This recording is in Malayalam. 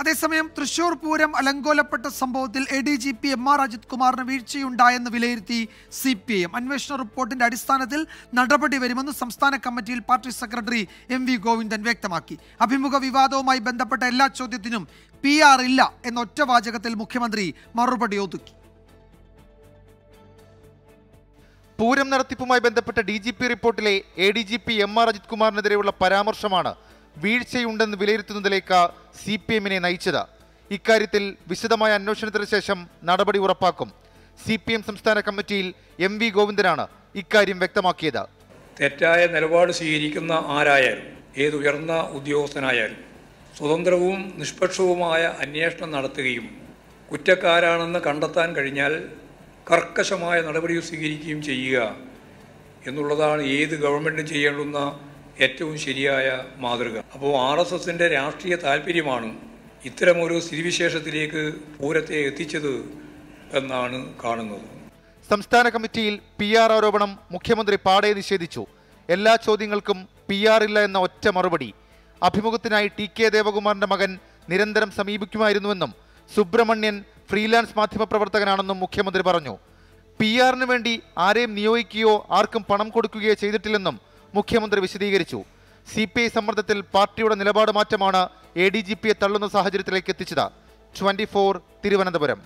അതേസമയം തൃശൂർ പൂരം അലങ്കോലപ്പെട്ട സംഭവത്തിൽ A D G P M R Ajith കുമാറിന് വീഴ്ചയുണ്ടായെന്ന് വിലയിരുത്തി സി പി ഐ എം അന്വേഷണ റിപ്പോർട്ടിന്റെ അടിസ്ഥാനത്തിൽ നടപടി വരുമെന്ന് സംസ്ഥാന കമ്മിറ്റിയിൽ party secretary M V Govindan വ്യക്തമാക്കി. അഭിമുഖ വിവാദവുമായി ബന്ധപ്പെട്ട എല്ലാ ചോദ്യത്തിനും പി ആർ ഇല്ല എന്ന ഒറ്റ വാചകത്തിൽ മുഖ്യമന്ത്രി മറുപടി ഒതുക്കി. പൂരം നടത്തിപ്പുമായി ബന്ധപ്പെട്ട ഡി ജി പി റിപ്പോർട്ടിലെ A D G P M R Ajith കുമാറിനെതിരെയുള്ള പരാമർശമാണ് വീഴ്ചയുണ്ടെന്ന് വിലയിരുത്തുന്നതിലേക്ക് സി പി എമ്മിനെ നയിച്ചത്. ഇക്കാര്യത്തിൽ വിശദമായ അന്വേഷണത്തിന് ശേഷം നടപടി ഉറപ്പാക്കും. സി പി എം സംസ്ഥാന കമ്മിറ്റിയിൽ എം വി ഗോവിന്ദനാണ് ഇക്കാര്യം വ്യക്തമാക്കിയത്. തെറ്റായ നിലപാട് സ്വീകരിക്കുന്ന ആരായാലും ഏത് ഉയർന്ന ഉദ്യോഗസ്ഥനായാലും സ്വതന്ത്രവും നിഷ്പക്ഷവുമായ അന്വേഷണം നടത്തുകയും കുറ്റക്കാരാണെന്ന് കണ്ടെത്താൻ കഴിഞ്ഞാൽ കർക്കശമായ നടപടി സ്വീകരിക്കുകയും ചെയ്യുക എന്നുള്ളതാണ് ഏത് ഗവൺമെന്റും ചെയ്യേണ്ടുന്ന ഏറ്റവും ശരിയായ മാതൃക. അപ്പോൾ ആർ എസ് എസിന്റെ രാഷ്ട്രീയ താല്പര്യമാണ് ഇത്തരമൊരു സ്ഥിതിവിശേഷത്തിലേക്ക് പൂരത്തെ എത്തിച്ചത് എന്നാണ് കാണുന്നത്. സംസ്ഥാന കമ്മിറ്റിയിൽ പി ആർ ആരോപണം മുഖ്യമന്ത്രി പാടെ നിഷേധിച്ചു. എല്ലാ ചോദ്യങ്ങൾക്കും പി ആർ ഇല്ല എന്ന ഒറ്റ മറുപടി. അഭിമുഖത്തിനായി ടി കെ ദേവകുമാറിന്റെ മകൻ നിരന്തരം സമീപിക്കുമായിരുന്നുവെന്നും സുബ്രഹ്മണ്യൻ ഫ്രീലാൻസ് മാധ്യമപ്രവർത്തകനാണെന്നും മുഖ്യമന്ത്രി പറഞ്ഞു. പി ആറിന് വേണ്ടി ആരെയും നിയോഗിക്കുകയോ ആർക്കും പണം കൊടുക്കുകയോ ചെയ്തിട്ടില്ലെന്നും മുഖ്യമന്ത്രി വിശദീകരിച്ചു. സി പി ഐ സമ്മർദ്ദത്തിൽ പാർട്ടിയുടെ നിലപാട് മാറ്റമാണ് എ ഡി ജി പിയെ തള്ളുന്ന സാഹചര്യത്തിലേക്ക് എത്തിച്ചത്. Twenty four Thiruvananthapuram.